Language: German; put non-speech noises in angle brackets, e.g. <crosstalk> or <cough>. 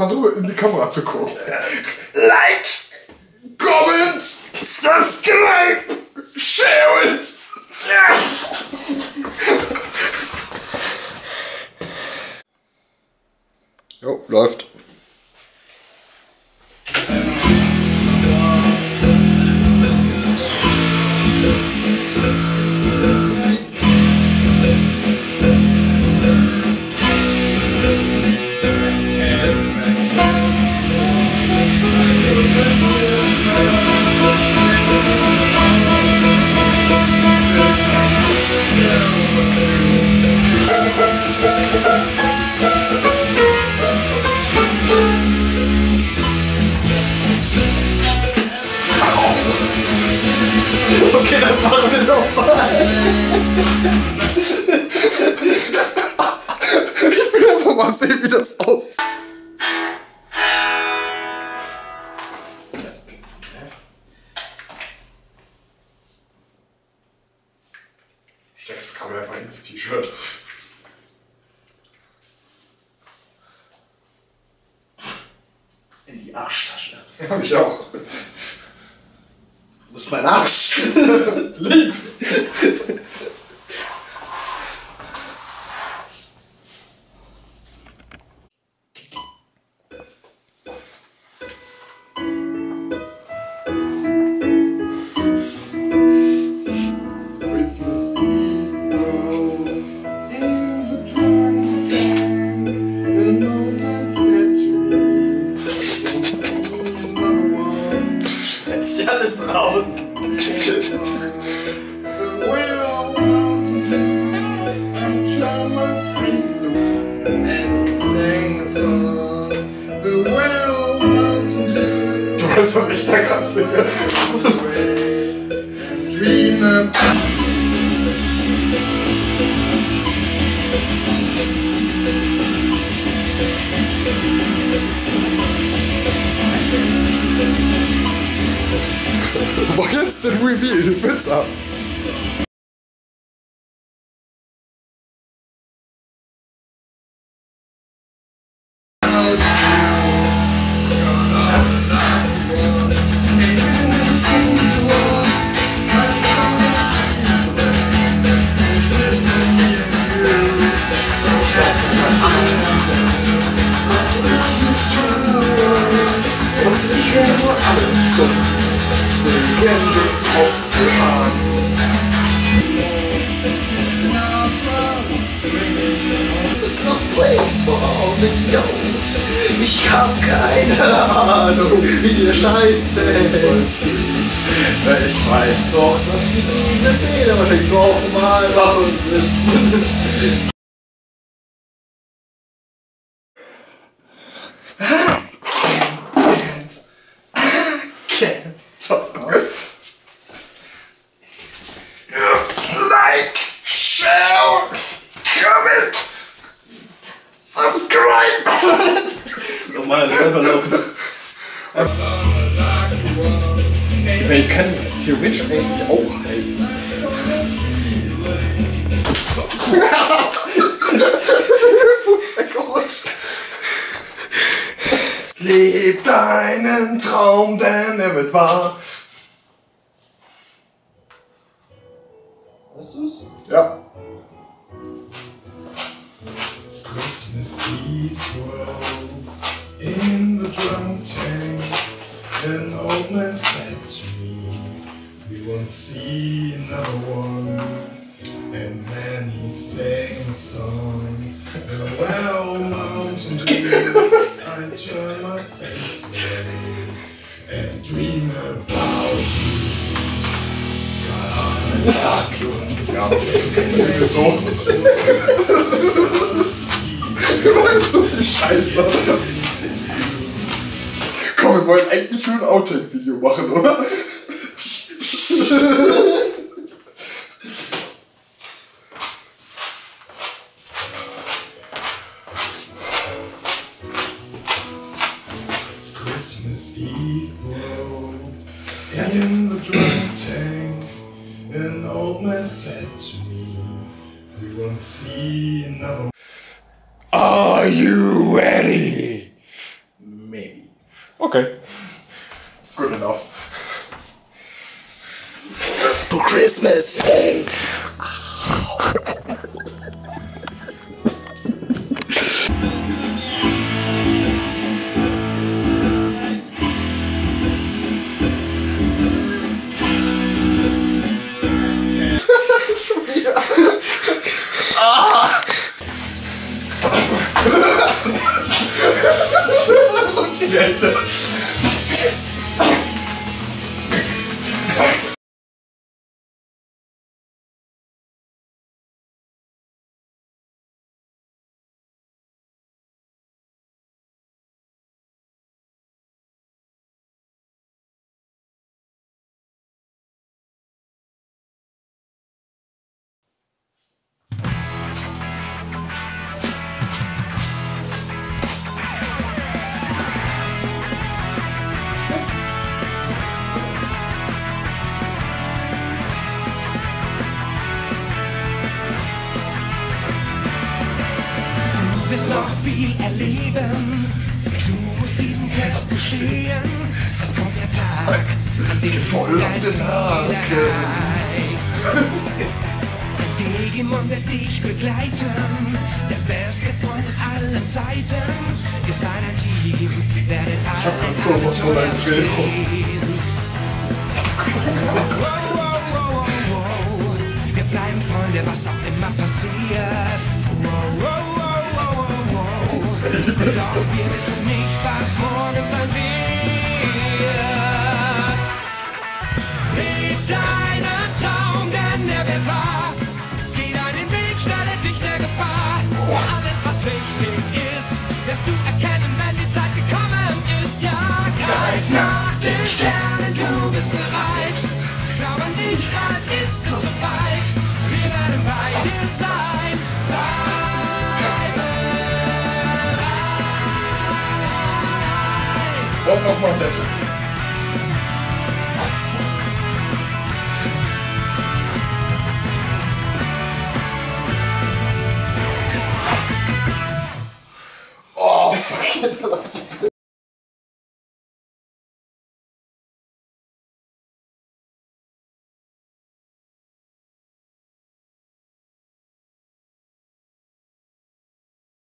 Versuche in die Kamera zu gucken. <laughs> Like, Comment, subscribe, share it. Jo, läuft. Das machen wir nochmal. Ich will einfach mal sehen, wie das aussieht. Steck das Kabel einfach ins T-Shirt. In die Arschtasche. Hab ich auch. Wo ist mein Arsch? <laughs> Leaks! <laughs> The well mountain dew. Du weißt, was ich da gerade singe. <laughs> Why can't Sid reveal? What's up? Bitte ab. It's a place for only old. Ich hab keine Ahnung, wie der Scheiß ist. Ich weiß doch, dass wir diese Szene wahrscheinlich noch mal machen müssen. Like, share, comment, subscribe. Nochmal, das einfach laufen. Ich kann theoretisch eigentlich auch halten. <laughs> Fuß weggerutscht. Leb deinen Traum, denn er wird wahr. Hast du's? Ja. Christmas Eve world drum tank. An old man said to me, We won't see another one. And then he sang a song. The well mountain dew. I turn my face away and dream about you. Ja, so. Wir machen so viel Scheiße. Oh Komm, wir wollen eigentlich nur ein Outtake-Video machen, oder? It's Christmas Eve world in the drum tank. An old man said to me, We won't see another Are you ready? Maybe. Okay. Good enough. For Christmas yeah, wirst noch viel erleben. Du musst diesen Text bestehen. Es kommt der Tag, an dem voll auf dein den Haken. Digimon wird dich begleiten. Der Beste von allen Seiten. Ihr seid ein Team, werdet alle grad sowas von einem Drehbuch. bestehen. Wow, wow, wow, wow. Wir bleiben Freunde, was auch immer passiert. Doch wir wissen nicht, was morgen sein wird. Don't know what that's. Oh, fucking. <laughs>